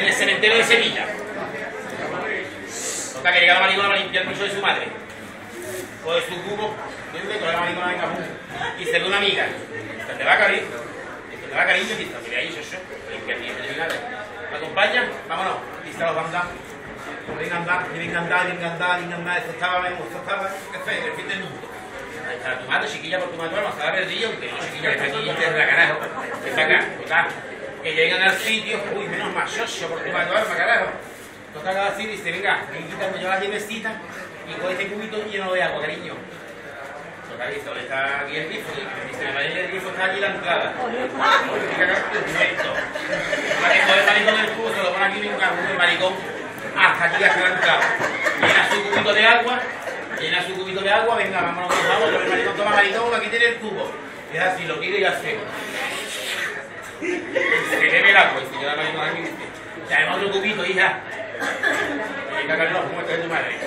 en el cementerio de Sevilla. Toca que llega la maricona para limpiar el piso de su madre. Coge su cubo. Coge la maricona, venga. Y se ve una amiga. Te va a cariño. Te va a cariño y dice, mira ahí, limpia el piso de mi. ¿Me acompaña? Vámonos. Y se los van a dar. Venga andar, venga andar, venga andar, venga andar. Esto estaba, esto estaba, qué fe, el fin del mundo. Está tu madre, chiquilla, por tu madre, vamos a la perdilla, aunque no, chiquilla, que está aquí, es la carajo. Está acá, total. Que llegan al sitio, uy, menos más, socio, por tu madre, arma, carajo. Toca cada sitio y dice, venga, ven quitando yo la llenecita y coge este cubito lleno de agua, cariño. Total, dice, ¿dónde está aquí el grifo? Dice, me parece que el grifo está aquí la entrada. Perfecto. Para el maricón del cubo, se lo pone aquí, el maricón, hasta aquí, hasta la entrada. Llena su cubito de agua llena su cubito de agua, venga, vámonos, vamos, el maricón toma maricón, aquí tiene el cubo. Es así, lo quiere y hace. Agua y se queda el maricón aquí y dice, traemos otro cubito, hija. Venga, Carlos, ¿cómo tu madre?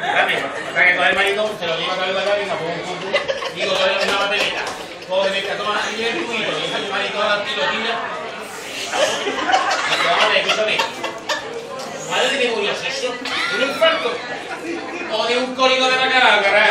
Dame, hasta que coge el maricón, se lo lleva a Carlos pon un cubo, digo, una papeleta. Coge, toma, aquí el cubito, y deja tu maricón a la. Y vamos a ver, escúchame. Madre de murió eso, un infarto o de un código de bacalao, carajo.